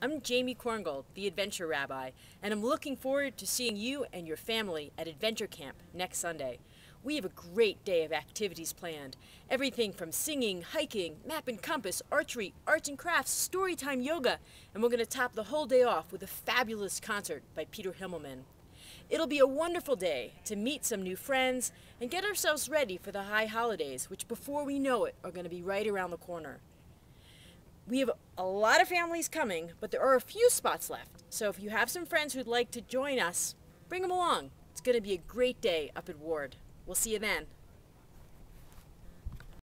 I'm Jamie Korngold, the Adventure Rabbi, and I'm looking forward to seeing you and your family at Adventure Camp next Sunday. We have a great day of activities planned. Everything from singing, hiking, map and compass, archery, arts and crafts, storytime yoga, and we're going to top the whole day off with a fabulous concert by Peter Himmelman. It'll be a wonderful day to meet some new friends and get ourselves ready for the high holidays, which before we know it are going to be right around the corner. We have a lot of families coming, but there are a few spots left. So if you have some friends who'd like to join us, bring them along. It's going to be a great day up at Ward. We'll see you then.